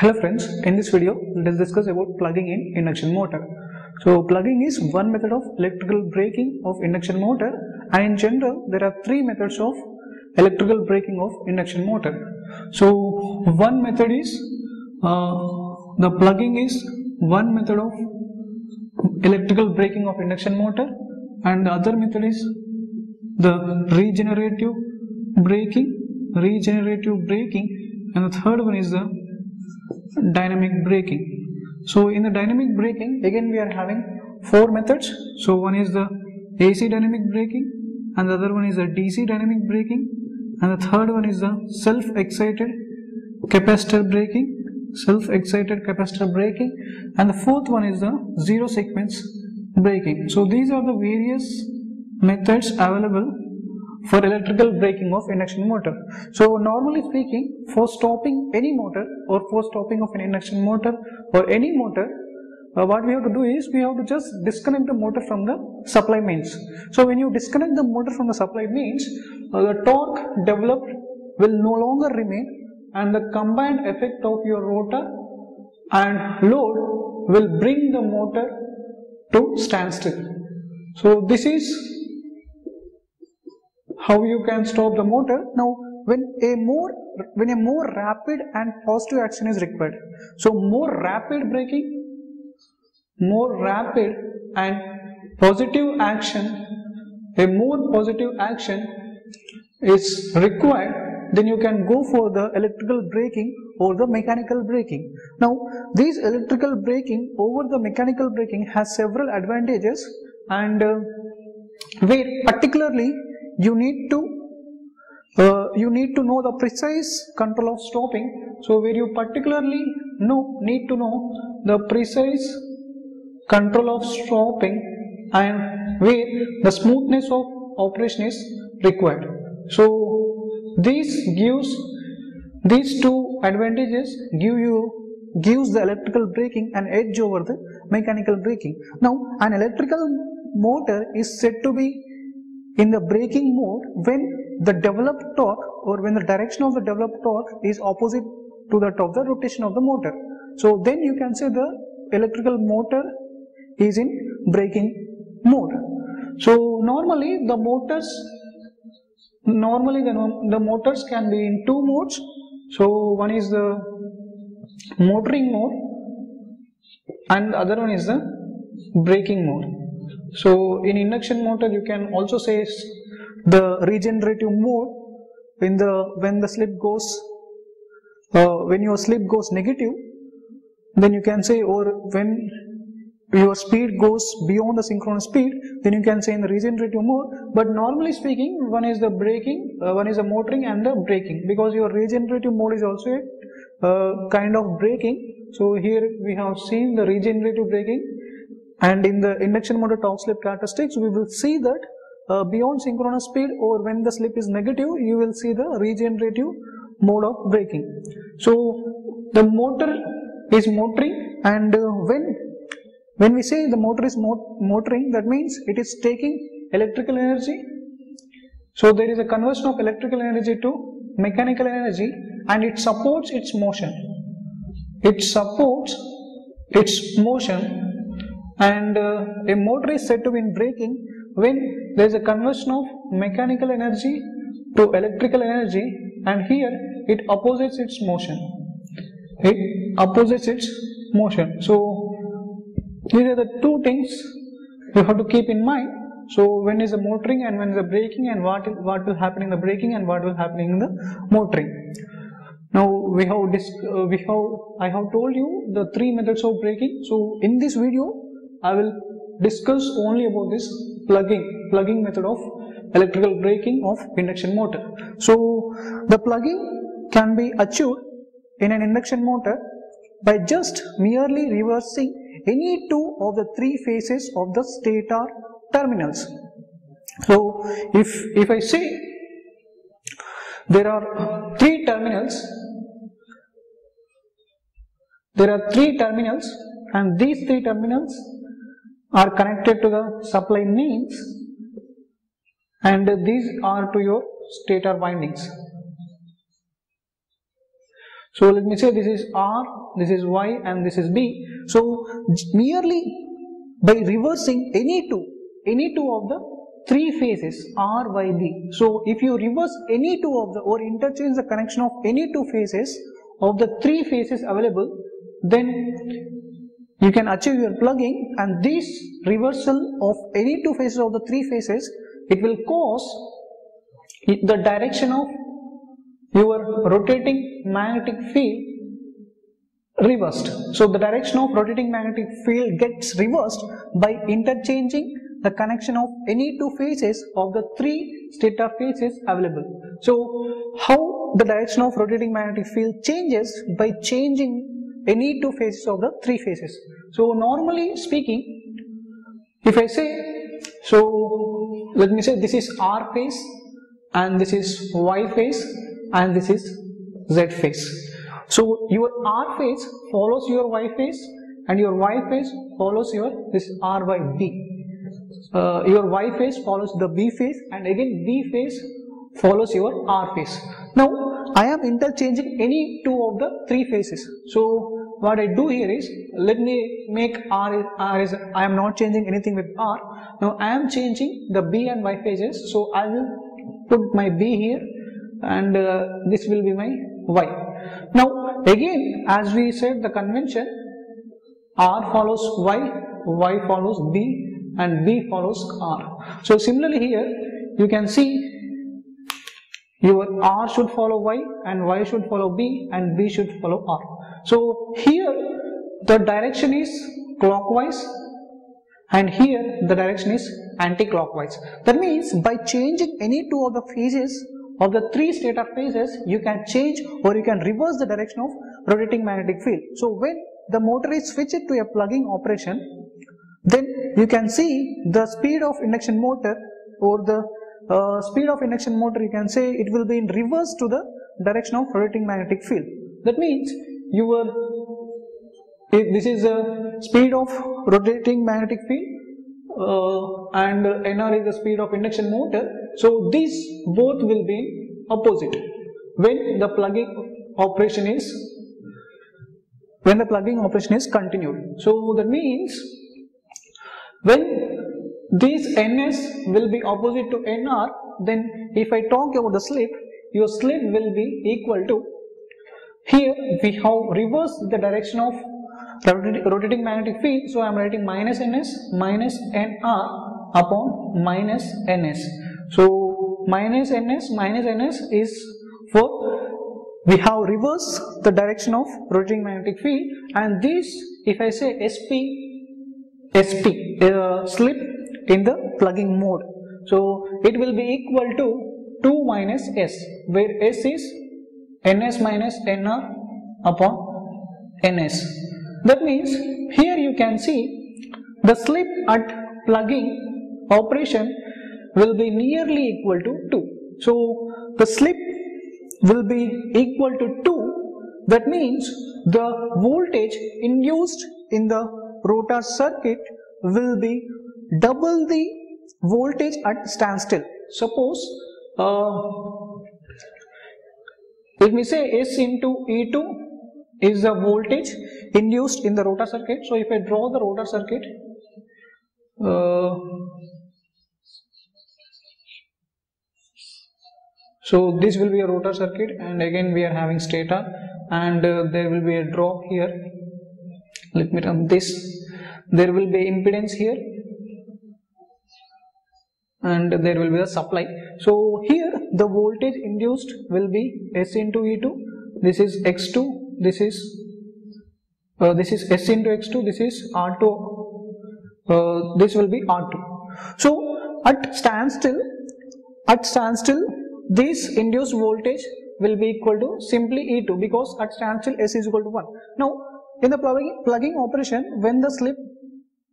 Hello friends, in this video let us discuss about plugging in induction motor. So plugging is one method of electrical braking of induction motor and in general there are three methods of electrical braking of induction motor. So one method is uh, the plugging is one method of electrical braking of induction motor and the other method is the regenerative braking regenerative braking and the third one is the dynamic braking so in the dynamic braking again we are having four methods. So one is the AC dynamic braking and the other one is the DC dynamic braking and the third one is the self excited capacitor braking self excited capacitor braking and the fourth one is the zero sequence braking so these are the various methods available for electrical braking of induction motor. So normally speaking, for stopping any motor or for stopping of an induction motor or any motor, uh, what we have to do is we have to just disconnect the motor from the supply mains. So when you disconnect the motor from the supply mains, uh, the torque developed will no longer remain and the combined effect of your rotor and load will bring the motor to standstill. So this is how you can stop the motor? Now when a more when a more rapid and positive action is required. So more rapid braking more rapid and positive action a more positive action is required then you can go for the electrical braking or the mechanical braking. Now this electrical braking over the mechanical braking has several advantages and uh, where particularly you need to uh, you need to know the precise control of stopping. So where you particularly know need to know the precise control of stopping and where the smoothness of operation is required. So this gives these two advantages give you gives the electrical braking an edge over the mechanical braking. Now an electrical motor is said to be in the braking mode when the developed torque or when the direction of the developed torque is opposite to that of the rotation of the motor. So then you can say the electrical motor is in braking mode. So normally the motors normally the, the motors can be in two modes. So one is the motoring mode and the other one is the braking mode. So in induction motor you can also say the regenerative mode when the when the slip goes uh, when your slip goes negative then you can say or when your speed goes beyond the synchronous speed then you can say in the regenerative mode. But normally speaking one is the braking uh, one is the motoring and the braking because your regenerative mode is also a uh, kind of braking. So here we have seen the regenerative braking and in the induction motor torque slip characteristics we will see that uh, beyond synchronous speed or when the slip is negative you will see the regenerative mode of braking. So the motor is motoring and uh, when when we say the motor is mot motoring that means it is taking electrical energy. So there is a conversion of electrical energy to mechanical energy and it supports its motion. It supports its motion and uh, a motor is said to be in braking when there is a conversion of mechanical energy to electrical energy and here it opposes its motion. It opposes its motion. So these are the two things you have to keep in mind. So when is the motoring and when is the braking and what what will happen in the braking and what will happen in the motoring. Now we have uh, we have i have told you the three methods of braking. So in this video I will discuss only about this plugging, plugging method of electrical braking of induction motor. So the plugging can be achieved in an induction motor by just merely reversing any two of the three phases of the stator terminals. So if, if I say there are three terminals, there are three terminals and these three terminals are connected to the supply mains and these are to your stator windings. So let me say this is R, this is Y and this is B. So merely by reversing any two, any two of the three phases R, Y, B. So if you reverse any two of the or interchange the connection of any two phases of the three phases available, then you can achieve your plugging and this reversal of any two phases of the three phases, it will cause the direction of your rotating magnetic field reversed. So the direction of rotating magnetic field gets reversed by interchanging the connection of any two phases of the three stator phases available. So how the direction of rotating magnetic field changes by changing any two phases of the three phases. So normally speaking, if I say, so let me say this is R phase and this is Y phase and this is Z phase. So your R phase follows your Y phase and your Y phase follows your this R by B. Uh, your Y phase follows the B phase and again B phase follows your R phase. Now I am interchanging any two of the three phases. So what I do here is let me make R, R is I am not changing anything with R. Now I am changing the B and Y phases. So I will put my B here and uh, this will be my y. Now again as we said the convention R follows y, y follows b and b follows r. So similarly here you can see your r should follow y and y should follow b and b should follow r. So here the direction is clockwise and here the direction is anti-clockwise. That means by changing any two of the phases of the three stator phases, you can change or you can reverse the direction of rotating magnetic field. So when the motor is switched to a plugging operation, then you can see the speed of induction motor or the uh, speed of induction motor you can say it will be in reverse to the direction of rotating magnetic field. That means your this is the speed of rotating magnetic field uh, and NR is the speed of induction motor. So these both will be opposite when the plugging operation is when the plugging operation is continued. So that means when this NS will be opposite to NR then if I talk about the slip your slip will be equal to here we have reversed the direction of rotating magnetic field so I am writing minus ns minus nr upon minus ns so minus ns minus ns is for we have reversed the direction of rotating magnetic field and this if I say sp sp uh, slip in the plugging mode. So it will be equal to 2 minus s where s is ns minus nr upon ns that means here you can see the slip at plugging operation will be nearly equal to 2. So the slip will be equal to 2 that means the voltage induced in the rotor circuit will be double the voltage at standstill. Suppose uh, let me say S into E2 is the voltage induced in the rotor circuit. So if I draw the rotor circuit, uh, so this will be a rotor circuit and again we are having stator and uh, there will be a drop here. Let me run this. There will be impedance here and there will be a supply. So here the voltage induced will be S into E2. This is X2 this is uh, this is S into X2, this is R2, uh, this will be R2. So at standstill, at standstill, this induced voltage will be equal to simply E2 because at standstill S is equal to 1. Now in the plugging, plugging operation, when the slip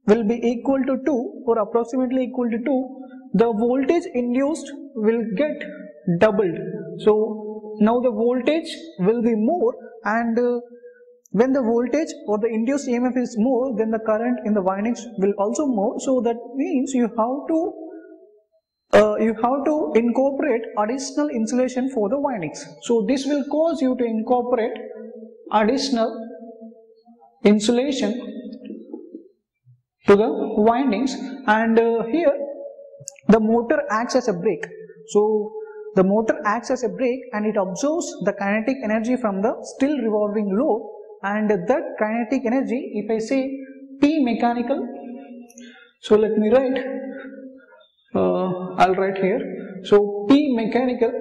will be equal to 2 or approximately equal to 2, the voltage induced will get doubled. So now the voltage will be more and uh, when the voltage or the induced EMF is more then the current in the windings will also more. So that means you have to uh, you have to incorporate additional insulation for the windings. So this will cause you to incorporate additional insulation to the windings. And uh, here the motor acts as a brake. So the motor acts as a brake and it absorbs the kinetic energy from the still revolving load and that kinetic energy if I say P mechanical so let me write uh, I'll write here. So P mechanical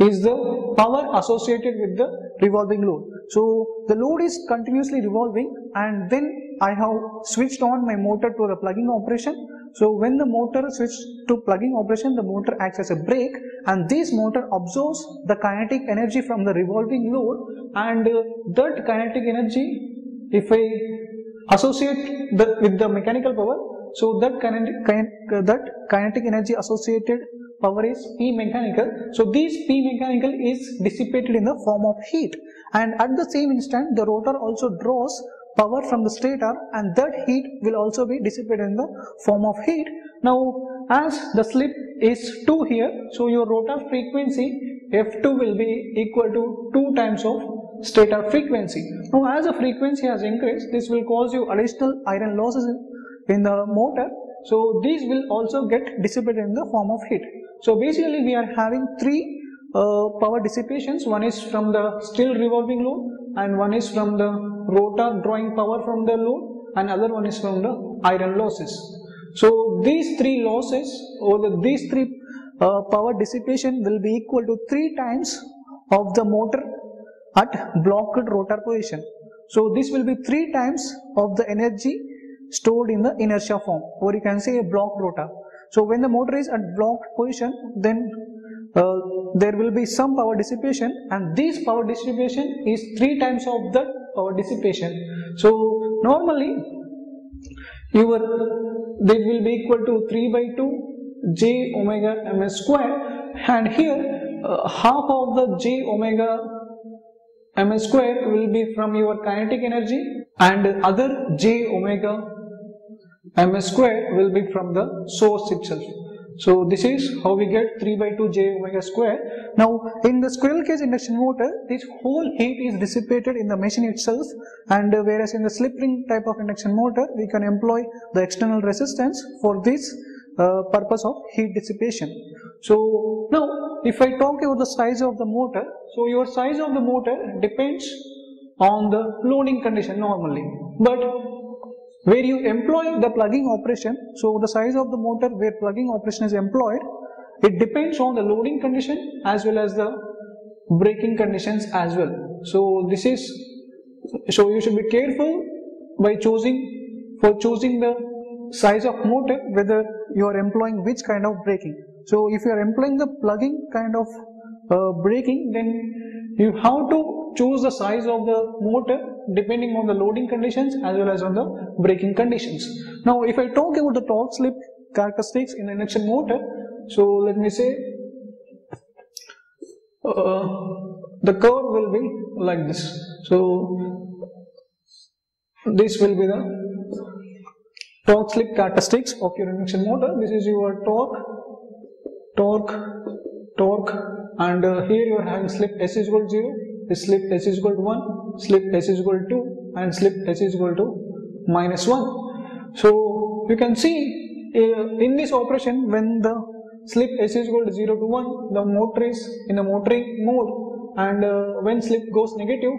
is the power associated with the revolving load? So the load is continuously revolving and then I have switched on my motor to the plugging operation. So when the motor switches to plugging operation, the motor acts as a brake and this motor absorbs the kinetic energy from the revolving load and uh, that kinetic energy, if I associate the, with the mechanical power, so that kinetic, uh, that kinetic energy associated power is P mechanical. So this P mechanical is dissipated in the form of heat and at the same instant the rotor also draws power from the stator and that heat will also be dissipated in the form of heat. Now as the slip is 2 here, so your rotor frequency F2 will be equal to 2 times of stator frequency. Now as the frequency has increased, this will cause you additional iron losses in, in the motor. So these will also get dissipated in the form of heat. So basically we are having three uh, power dissipations. One is from the still revolving load and one is from the rotor drawing power from the load and other one is from the iron losses. So these three losses or the, these three uh, power dissipation will be equal to 3 times of the motor at blocked rotor position. So this will be 3 times of the energy stored in the inertia form or you can say a blocked rotor. So when the motor is at blocked position then uh, there will be some power dissipation and this power dissipation is 3 times of the power dissipation. So normally your that will be equal to 3 by 2 j omega ms square and here uh, half of the j omega ms square will be from your kinetic energy and other j omega ms square will be from the source itself. So this is how we get 3 by 2 j omega square. Now in the squirrel cage induction motor, this whole heat is dissipated in the machine itself and uh, whereas in the slip ring type of induction motor, we can employ the external resistance for this uh, purpose of heat dissipation. So now if I talk about the size of the motor, so your size of the motor depends on the loading condition normally. But where you employ the plugging operation, so the size of the motor where plugging operation is employed, it depends on the loading condition as well as the braking conditions as well. So this is, so you should be careful by choosing, for choosing the size of motor whether you are employing which kind of braking. So if you are employing the plugging kind of uh, braking then you have to choose the size of the motor depending on the loading conditions as well as on the braking conditions. Now if I talk about the torque slip characteristics in an induction motor, so let me say uh, the curve will be like this. So this will be the torque slip characteristics of your induction motor. This is your torque, torque, torque and uh, here you are having slip S is equal to 0, slip S is equal to 1, slip S is equal to 2 and slip S is equal to minus 1. So you can see uh, in this operation when the slip S is equal to 0 to 1 the motor is in a motoring mode and uh, when slip goes negative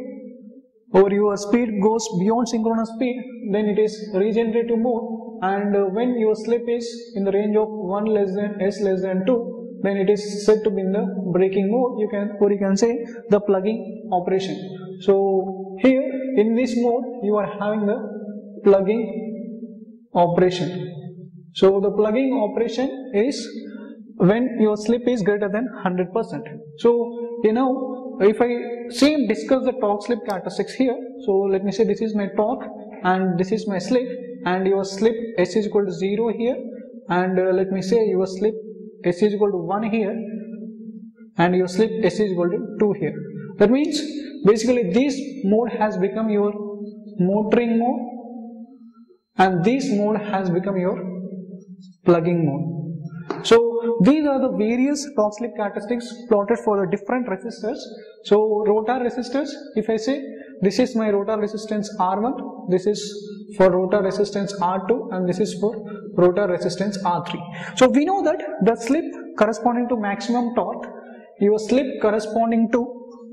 or your speed goes beyond synchronous speed then it is regenerative mode and uh, when your slip is in the range of 1 less than s less than 2 then it is said to be in the braking mode you can or you can say the plugging operation. So here in this mode you are having the plugging operation. So the plugging operation is when your slip is greater than 100% so you know if I same discuss the torque slip characteristics here. So let me say this is my torque and this is my slip. And your slip s is equal to 0 here. And uh, let me say your slip s is equal to 1 here and your slip s is equal to 2 here. That means basically this mode has become your motoring mode and this mode has become your plugging mode. So these are the various torque slip characteristics plotted for the different resistors. So rotor resistors, if I say this is my rotor resistance R1, this is for rotor resistance R2 and this is for rotor resistance R3. So we know that the slip corresponding to maximum torque, your slip corresponding to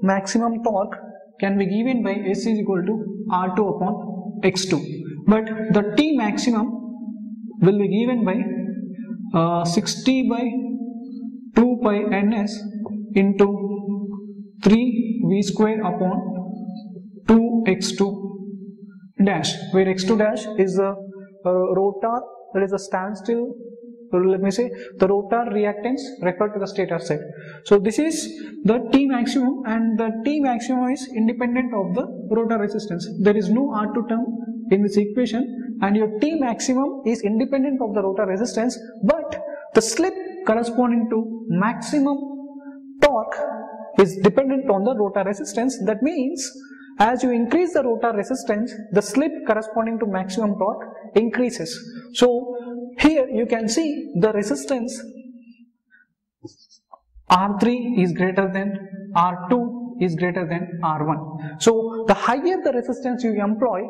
maximum torque can be given by S is equal to R2 upon X2. But the T maximum will be given by uh, 60 by 2 pi ns into 3 v square upon 2 x2 dash where x2 dash is uh, rotor that is a standstill. Let me say the rotor reactance referred to the stator side so this is the t maximum and the t maximum is independent of the rotor resistance. There is no r2 term in this equation and your T maximum is independent of the rotor resistance but the slip corresponding to maximum torque is dependent on the rotor resistance. That means as you increase the rotor resistance the slip corresponding to maximum torque increases so here you can see the resistance R3 is greater than R2 is greater than R1 so the higher the resistance you employ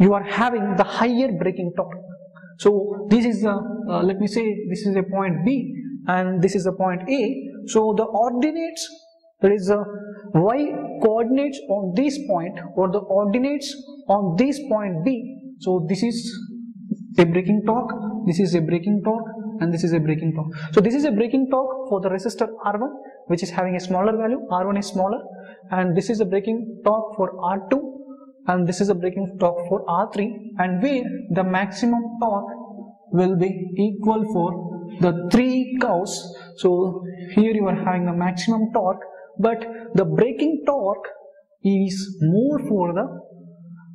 you are having the higher braking torque. So this is the, uh, let me say this is a point B and this is a point A. So the ordinates, there is a y coordinates on this point or the ordinates on this point B. So this is a braking torque, this is a braking torque and this is a braking torque. So this is a braking torque for the resistor R1 which is having a smaller value, R1 is smaller and this is a braking torque for R2 and this is a braking torque for R3 and where the maximum torque will be equal for the three cows. So here you are having the maximum torque but the braking torque is more for the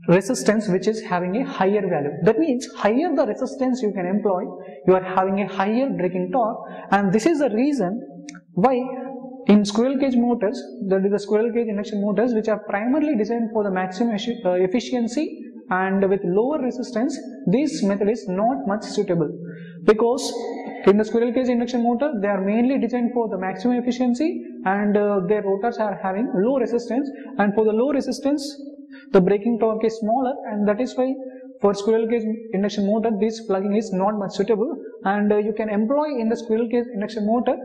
resistance which is having a higher value. That means higher the resistance you can employ, you are having a higher braking torque and this is the reason why in squirrel cage motors, that is the squirrel cage induction motors which are primarily designed for the maximum uh, efficiency and with lower resistance, this method is not much suitable because in the squirrel cage induction motor, they are mainly designed for the maximum efficiency and uh, their rotors are having low resistance. And for the low resistance, the braking torque is smaller. And that is why for squirrel cage induction motor, this plugging is not much suitable. And uh, you can employ in the squirrel cage induction motor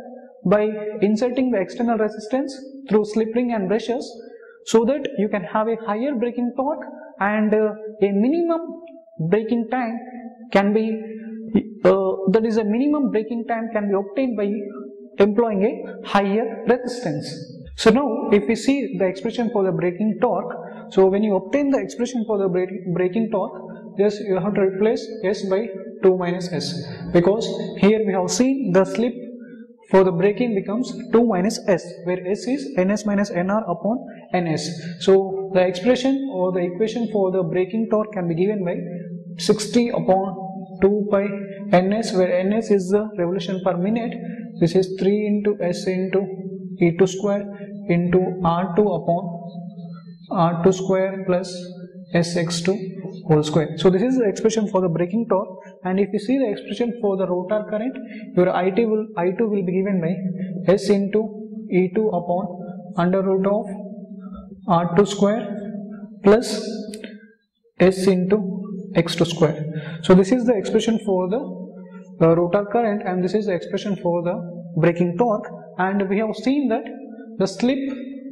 by inserting the external resistance through slip ring and brushes so that you can have a higher braking torque. And uh, a minimum braking time can be uh, that is a minimum braking time can be obtained by employing a higher resistance. So now if we see the expression for the braking torque, so when you obtain the expression for the braking torque, yes you have to replace s by 2 minus s because here we have seen the slip for the braking becomes 2 minus s where s is ns minus nr upon ns. So the expression or the equation for the braking torque can be given by 60 upon 2 pi ns where ns is the revolution per minute this is 3 into s into e2 square into r2 upon r2 square plus sx2 whole square. So this is the expression for the braking torque and if you see the expression for the rotor current your IT will I2 will be given by S into E2 upon under root of R2 square plus S into X2 square. So this is the expression for the uh, rotor current and this is the expression for the braking torque and we have seen that the slip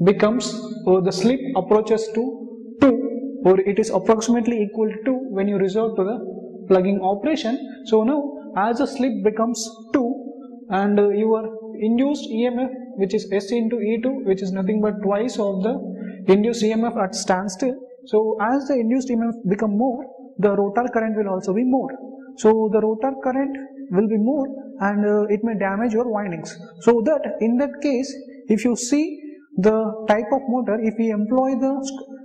becomes or the slip approaches to 2 or it is approximately equal to when you resort to the plugging operation. So now as the slip becomes 2 and uh, your induced EMF which is S into E2 which is nothing but twice of the induced EMF at standstill. So as the induced EMF become more the rotor current will also be more. So the rotor current will be more and uh, it may damage your windings. So that in that case if you see the type of motor, if we employ the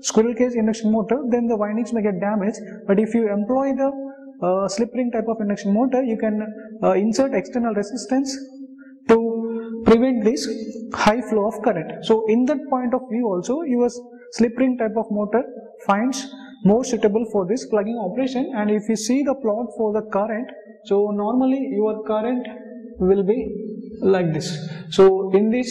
squirrel cage induction motor, then the windings may get damaged. But if you employ the uh, slip ring type of induction motor, you can uh, insert external resistance to prevent this high flow of current. So in that point of view also, your slip ring type of motor finds more suitable for this plugging operation. And if you see the plot for the current, so normally your current will be like this. So in this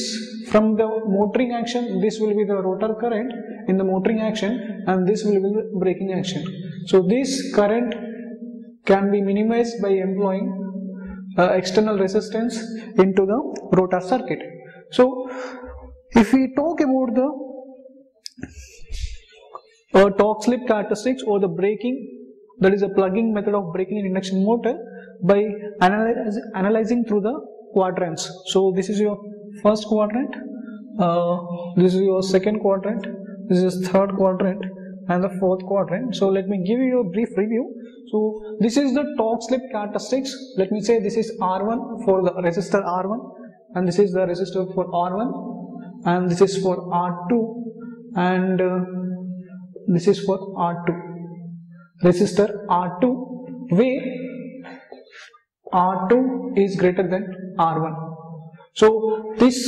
from the motoring action this will be the rotor current in the motoring action and this will be the braking action. So this current can be minimized by employing uh, external resistance into the rotor circuit. So if we talk about the uh, torque slip characteristics or the braking that is a plugging method of braking an induction motor by analyze, analyzing through the quadrants. So this is your first quadrant uh, this is your second quadrant this is third quadrant and the fourth quadrant. So let me give you a brief review. So this is the torque slip characteristics. Let me say this is r1 for the resistor r1 and this is the resistor for r1 and this is for r2 and uh, this is for r2 resistor r2 where r2 is greater than r1 so this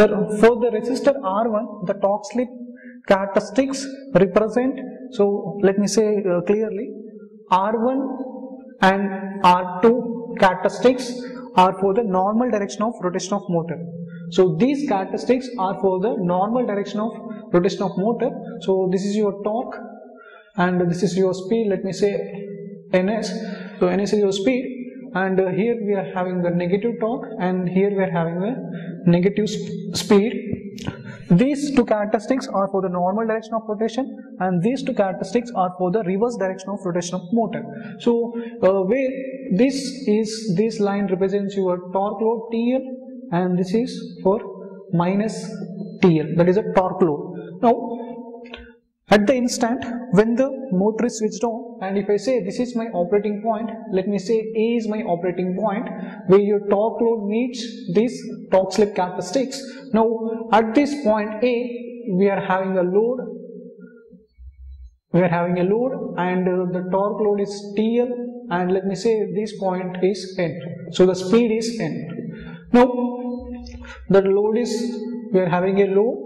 the for the resistor r1 the torque slip characteristics represent so let me say uh, clearly r1 and r2 characteristics are for the normal direction of rotation of motor so these characteristics are for the normal direction of rotation of motor. So this is your torque and this is your speed. Let me say ns so ns is your speed and here we are having the negative torque and here we are having the negative sp speed. These two characteristics are for the normal direction of rotation and these two characteristics are for the reverse direction of rotation of motor. So uh, where this is this line represents your torque load TL and this is for minus TL. That is a torque load. Now at the instant when the motor is switched on and if I say this is my operating point let me say A is my operating point where your torque load meets this torque slip characteristics. Now at this point A we are having a load. We are having a load and uh, the torque load is TL and let me say this point is N. So the speed is N. Now the load is we are having a load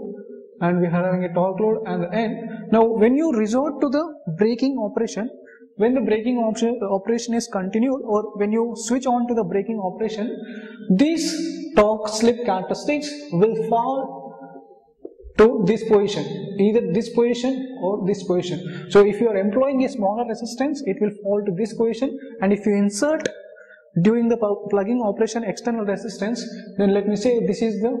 and we are having a torque load and the N now when you resort to the braking operation when the braking option, uh, operation is continued or when you switch on to the braking operation these torque slip characteristics will fall to this position either this position or this position. So if you are employing a smaller resistance it will fall to this position and if you insert during the plugging operation external resistance then let me say this is the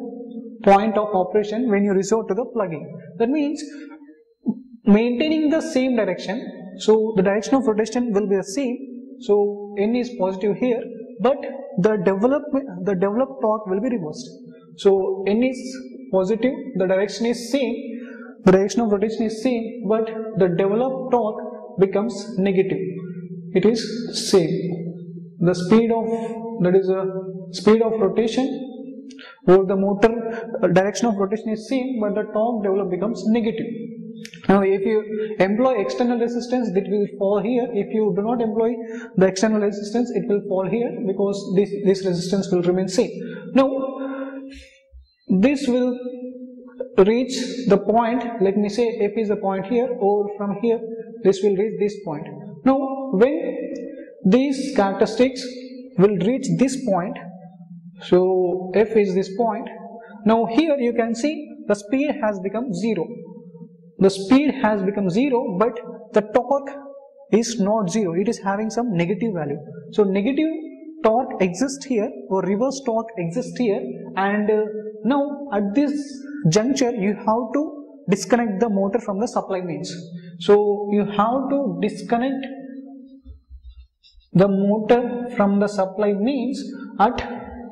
point of operation when you resort to the plugging. That means maintaining the same direction so the direction of rotation will be the same. So n is positive here but the development the developed torque will be reversed. So n is positive the direction is same the direction of rotation is same but the developed torque becomes negative. It is same the speed of that is a speed of rotation or the motor uh, direction of rotation is same but the torque developed becomes negative. Now if you employ external resistance it will fall here. If you do not employ the external resistance it will fall here because this this resistance will remain same. Now this will reach the point let me say f is the point here or from here this will reach this point. Now when these characteristics will reach this point. So f is this point. Now here you can see the speed has become zero. The speed has become zero but the torque is not zero. It is having some negative value. So negative torque exists here or reverse torque exists here. And uh, now at this juncture you have to disconnect the motor from the supply mains. So you have to disconnect the motor from the supply means at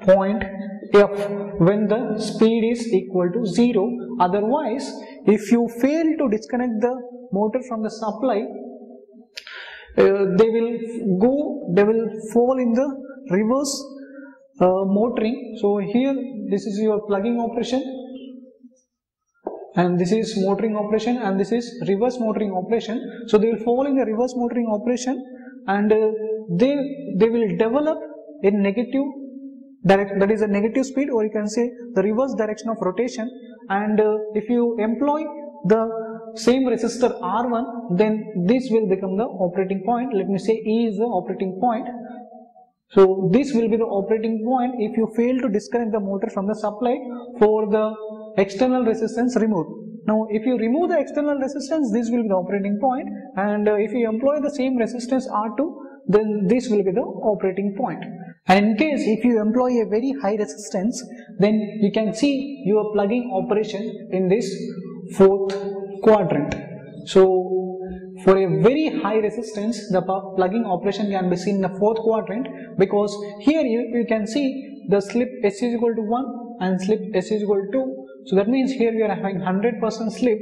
point F when the speed is equal to 0 otherwise if you fail to disconnect the motor from the supply uh, they will go they will fall in the reverse uh, motoring. So here this is your plugging operation and this is motoring operation and this is reverse motoring operation. So they will fall in the reverse motoring operation and they they will develop a negative direct that is a negative speed or you can say the reverse direction of rotation. And uh, if you employ the same resistor R1 then this will become the operating point. Let me say E is the operating point. So this will be the operating point if you fail to disconnect the motor from the supply for the external resistance removed. Now if you remove the external resistance this will be the operating point and uh, if you employ the same resistance R2 then this will be the operating point. And in case if you employ a very high resistance then you can see your plugging operation in this fourth quadrant. So for a very high resistance, the plugging operation can be seen in the fourth quadrant because here you, you can see the slip S is equal to 1 and slip S is equal to 2. So that means here we are having 100% slip.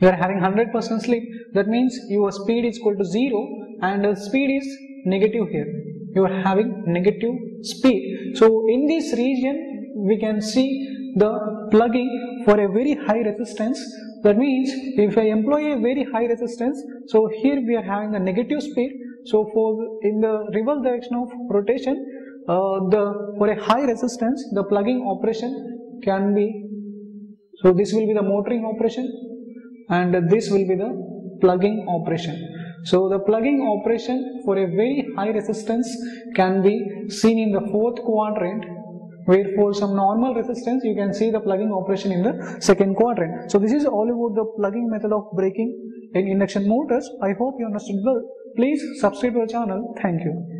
You are having 100% slip. That means your speed is equal to 0 and the speed is negative here. You are having negative speed. So in this region we can see the plugging for a very high resistance that means if I employ a very high resistance, so here we are having a negative speed. So for in the reverse direction of rotation, uh, the for a high resistance, the plugging operation can be. So this will be the motoring operation, and this will be the plugging operation. So the plugging operation for a very high resistance can be seen in the fourth quadrant where for some normal resistance you can see the plugging operation in the second quadrant. So this is all about the plugging method of braking in induction motors. I hope you understood well. Please subscribe to our channel. Thank you.